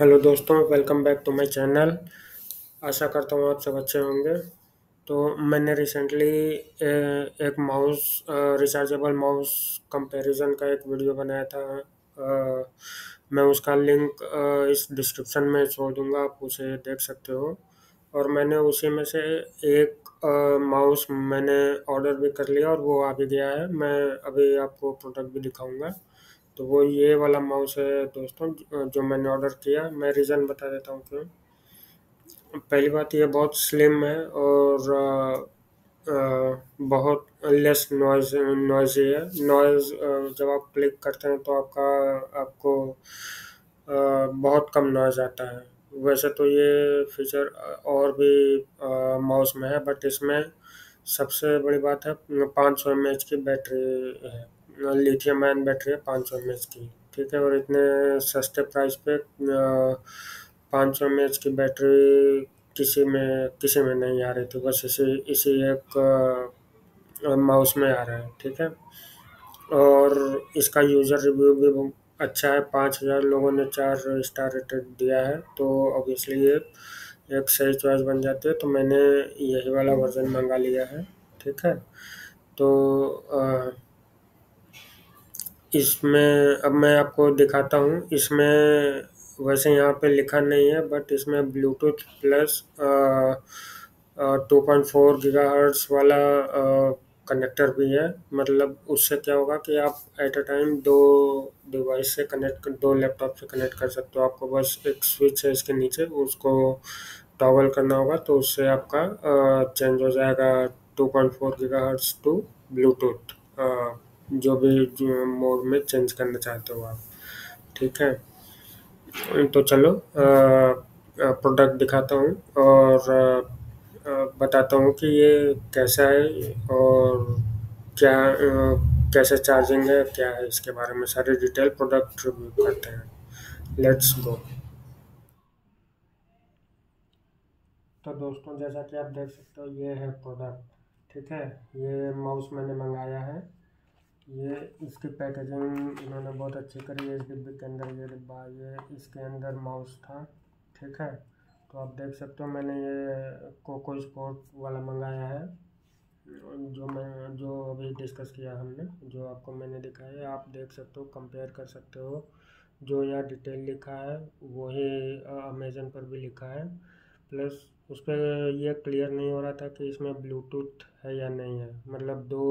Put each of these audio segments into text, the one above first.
Hello दोस्तों welcome back to my channel आशा करता हूँ आप सब अच्छे होंगे। तो मैंने रिसेंटली एक माउस रिचार्जेबल माउस कंपैरिजन का एक वीडियो बनाया था। अ, मैं उसका लिंक अ, इस डिस्क्रिप्शन में छोड़ दूँगा आप उसे देख सकते हो। और मैंने उसी में से एक माउस मैंने ऑर्डर भी कर लिया और वो आ भी गया है। मैं अभी आपको प्रोडक्ट भी दिखाऊँगा। तो वो ये वाला माउस है दोस्तों जो मैंने ऑर्डर किया मैं रीज़न बता देता हूँ क्यों पहली बात ये बहुत स्लिम है और अ, अ, बहुत लेस नॉइज़ नॉइजी है। नॉइज़ जब आप क्लिक करते हैं तो आपका आपको अ, बहुत कम नॉइज़ आता है। वैसे तो ये फीचर और भी माउस में है बट इसमें सबसे बड़ी बात है पाँच सौ एम की बैटरी है। लिथियम आयन बैटरी है पाँच सौ एम की। ठीक है और इतने सस्ते प्राइस पे पाँच सौ एम की बैटरी किसी में किसी में नहीं आ रही थी बस इसी इसी एक माउस में आ रहा है ठीक है? और इसका यूज़र रिव्यू भी अच्छा है पाँच हज़ार लोगों ने चार स्टार रेटेड दिया है तो ऑब्वियसली ये एक सही चॉइस बन जाती है तो मैंने यही वाला वर्जन मंगा लिया है ठीक है? तो अ, इसमें, अब मैं आपको दिखाता हूँ। इसमें वैसे यहाँ पे लिखा नहीं है बट इसमें Bluetooth plus two point four giga hertz वाला कनेक्टर भी है। मतलब उससे क्या होगा कि आप एट अ टाइम दो डिवाइस से कनेक्ट दो लैपटॉप से कनेक्ट कर सकते हो। आपको बस एक स्विच है इसके नीचे, उसको टॉगल करना होगा तो उससे आपका चेंज हो जाएगा two point four giga hertz to Bluetooth जो भी मोड में चेंज करना चाहते हो आप। ठीक है? तो चलो प्रोडक्ट दिखाता हूँ और बताता हूँ कि ये कैसा है और क्या कैसे चार्जिंग है, क्या है, इसके बारे में सारी डिटेल प्रोडक्ट रिव्यू करते हैं। लेट्स गो तो दोस्तों, जैसा कि आप देख सकते हो, ये है प्रोडक्ट ठीक है? ये माउस मैंने मंगाया है। ये इसकी पैकेजिंग इन्होंने बहुत अच्छी करी है। इस डिब्बे के अंदर ये डिब्बा, ये इसके अंदर माउस था, ठीक है? तो आप देख सकते हो मैंने ये कोको स्पोर्ट वाला मंगाया है। जो मैं, जो अभी डिस्कस किया हमने, जो आपको मैंने दिखाया है, आप देख सकते हो कंपेयर कर सकते हो। जो यहाँ डिटेल लिखा है, वही अमेजन पर भी लिखा है। प्लस उस पर यह क्लियर नहीं हो रहा था कि इसमें ब्लूटूथ है या नहीं है। मतलब दो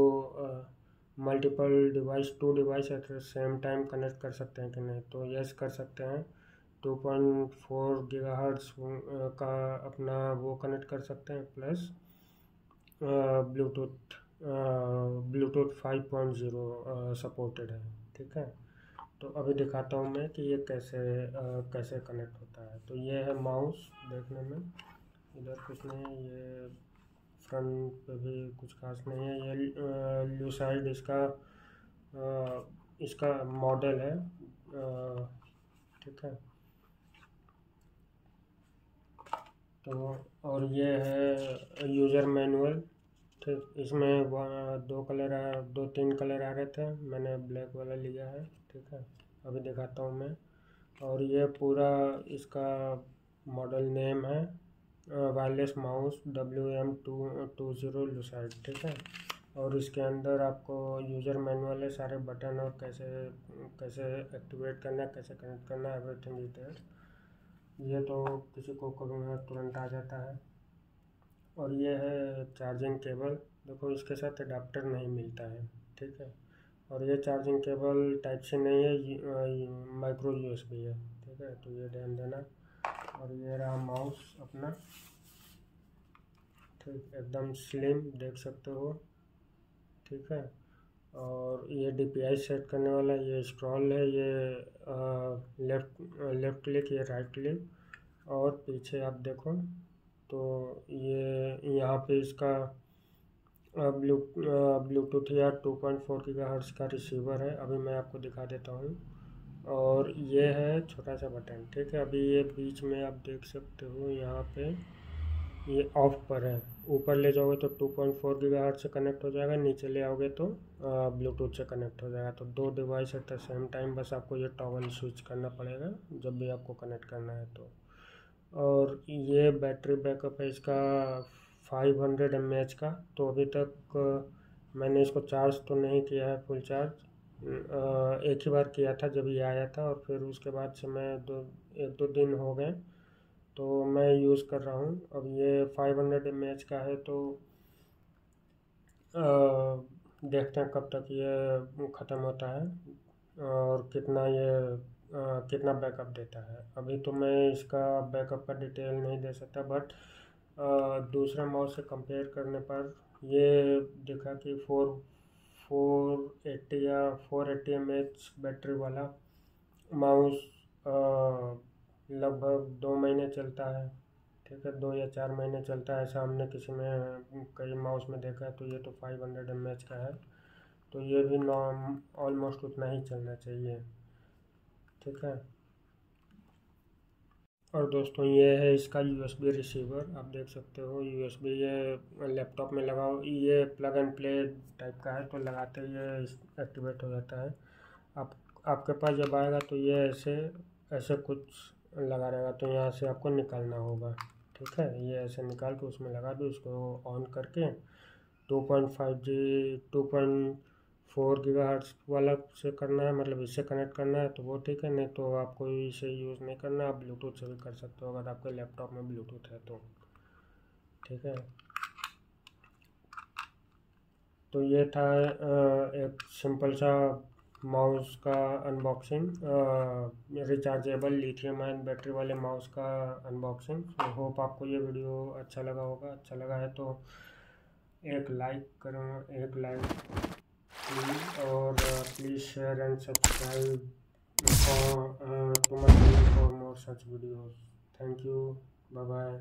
multiple device to device at same time connect कर सकते हैं कि नहीं? तो यस कर सकते हैं। टू पॉइंट फोर गीगाहर्ट्ज़ का अपना वो कनेक्ट कर सकते हैं plus Bluetooth Bluetooth five point zero supported है। ठीक है? तो अभी दिखाता हूँ मैं कि ये कैसे uh, कैसे कनेक्ट होता है। तो ये है माउस देखने में। इधर कुछ नहीं ये फ्रंट पे भी कुछ खास नहीं है। ये ल्यूसाइड इसका आ, इसका मॉडल है। ठीक है। तो और ये है यूज़र मैनुअल ठीक इसमें दो कलर आ दो तीन कलर आ रहे थे। मैंने ब्लैक वाला लिया है। ठीक है अभी दिखाता हूँ मैं। और ये पूरा इसका मॉडल नेम है। Wireless mouse W M two two zero लुसाइड ठीक है? और इसके अंदर आपको यूज़र मैनुअल है सारे बटन और कैसे कैसे एक्टिवेट करना है, कैसे कनेक्ट करना है एवरीथिंग देयर ये तो किसी को कभी तुरंत आ जाता है। और ये है चार्जिंग केबल देखो इसके साथ अडाप्टर नहीं मिलता है, ठीक है? और ये चार्जिंग केबल टाइप से नहीं है माइक्रो यूएसबी है, ठीक है? तो ये ध्यान देना। और ये रहा माउस अपना। ठीक एकदम स्लिम देख सकते हो। ठीक है और ये डीपीआई सेट करने वाला ये स्क्रॉल है ये आ, लेफ़्ट लेफ़्ट क्लिक ये राइट क्लिक और पीछे आप देखो तो ये यहाँ पे इसका ब्लू ब्लूटूथ या 2.4 पॉइंट फोर की का रिसीवर है। अभी मैं आपको दिखा देता हूँ। और ये है छोटा सा बटन, ठीक है? अभी ये बीच में आप देख सकते हो, यहाँ पे ये ऑफ़ पर है। ऊपर ले जाओगे तो 2.4 पॉइंट से कनेक्ट हो जाएगा, नीचे ले आओगे तो ब्लूटूथ से कनेक्ट हो जाएगा। तो दो device at the same time बस आपको ये टॉवल स्विच करना पड़ेगा, जब भी आपको कनेक्ट करना है तो। और ये बैटरी बैकअप है इसका 500 हंड्रेड का तो अभी तक मैंने इसको चार्ज तो नहीं किया है फुल चार्ज एक ही बार किया था जब ये आया था और फिर उसके बाद से मैं दो एक दो दिन हो गए। तो मैं यूज़ कर रहा हूँ। अब ये फाइव हंड्रेड एम एच का है तो आ, देखते हैं कब तक ये ख़त्म होता है और कितना ये आ, कितना बैकअप देता है। अभी तो मैं इसका बैकअप का डिटेल नहीं दे सकता बट दूसरे माउस से कंपेयर करने पर ये देखा कि फोर फोर एट्टी या four eighty M H battery वाला माउस लगभग दो महीने चलता है, ठीक है? दो या चार महीने चलता है, ऐसा हमने किसी में, कई माउस में देखा है तो ये तो फाइव हंड्रेड एम एच का है तो ये भी नॉर्म, ऑलमोस्ट उतना ही चलना चाहिए, ठीक है? और दोस्तों, ये है इसका यूएसबी रिसीवर आप देख सकते हो यूएसबी ये लैपटॉप में लगाओ ये प्लग एंड प्ले टाइप का है तो लगाते ये एक्टिवेट हो जाता है। आप, आपके पास जब आएगा तो ये ऐसे ऐसे कुछ लगा रहेगा तो यहाँ से आपको निकालना होगा, ठीक है? ये ऐसे निकाल के उसमें लगा दो, उसको ऑन करके। Two point five G, two point four giga hertz वाला से करना है मतलब इससे कनेक्ट करना है तो वो ठीक है, नहीं तो आपको इसे यूज़ नहीं करना, आप ब्लूटूथ से भी कर सकते हो, अगर आपके लैपटॉप में ब्लूटूथ है तो। ठीक है? तो ये था एक सिंपल सा माउस का unboxing rechargeable lithium ion battery वाले माउस का अनबॉक्सिंग। तो होप आपको ये वीडियो अच्छा लगा होगा। अच्छा लगा है तो एक लाइक करो, एक लाइक और please share and subscribe for to my for more such videos thank you bye bye